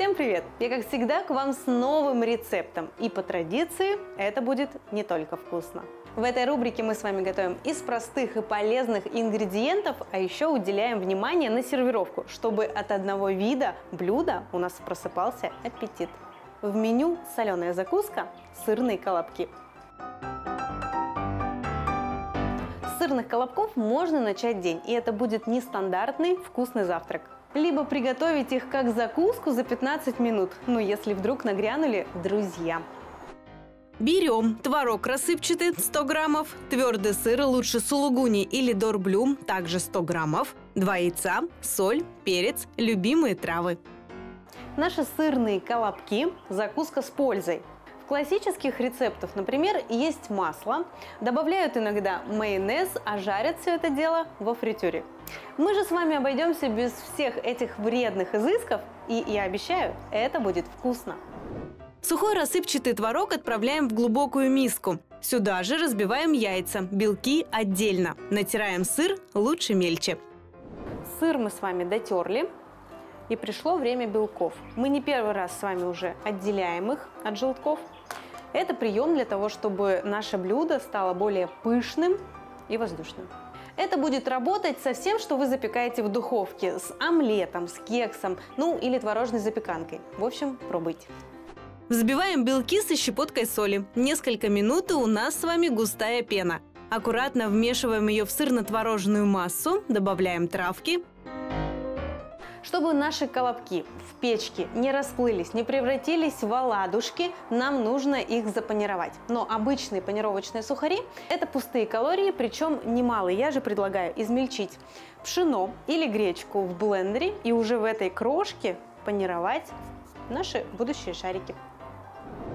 Всем привет! Я, как всегда, к вам с новым рецептом. И по традиции это будет не только вкусно. В этой рубрике мы с вами готовим из простых и полезных ингредиентов, а еще уделяем внимание на сервировку, чтобы от одного вида блюда у нас просыпался аппетит. В меню соленая закуска, сырные колобки. С сырных колобков можно начать день, и это будет нестандартный вкусный завтрак либо приготовить их как закуску за 15 минут, ну если вдруг нагрянули друзья. Берем творог рассыпчатый 100 граммов, твердый сыр, лучше сулугуни или дорблю, также 100 граммов, 2 яйца, соль, перец, любимые травы. Наши сырные колобки – закуска с пользой классических рецептах, например, есть масло, добавляют иногда майонез, а жарят все это дело во фритюре. Мы же с вами обойдемся без всех этих вредных изысков, и я обещаю, это будет вкусно. Сухой рассыпчатый творог отправляем в глубокую миску. Сюда же разбиваем яйца, белки отдельно. Натираем сыр лучше мельче. Сыр мы с вами дотерли. И пришло время белков. Мы не первый раз с вами уже отделяем их от желтков. Это прием для того, чтобы наше блюдо стало более пышным и воздушным. Это будет работать со всем, что вы запекаете в духовке, с омлетом, с кексом, ну или творожной запеканкой. В общем, пробуйте. Взбиваем белки со щепоткой соли. Несколько минут и у нас с вами густая пена. Аккуратно вмешиваем ее в сырно-творожную массу, добавляем травки, чтобы наши колобки в печке не расплылись, не превратились в оладушки, нам нужно их запанировать. Но обычные панировочные сухари – это пустые калории, причем немалые. Я же предлагаю измельчить пшено или гречку в блендере и уже в этой крошке панировать наши будущие шарики.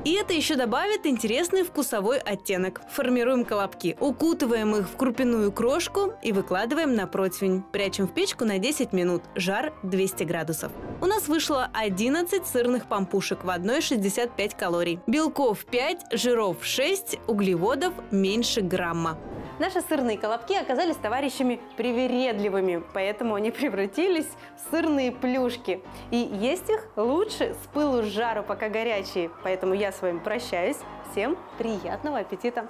И это еще добавит интересный вкусовой оттенок. Формируем колобки, укутываем их в крупяную крошку и выкладываем на противень. Прячем в печку на 10 минут. Жар 200 градусов. У нас вышло 11 сырных пампушек в одной 65 калорий. Белков 5, жиров 6, углеводов меньше грамма. Наши сырные колобки оказались товарищами привередливыми, поэтому они превратились в сырные плюшки. И есть их лучше с пылу с жару, пока горячие. Поэтому я с вами прощаюсь. Всем приятного аппетита!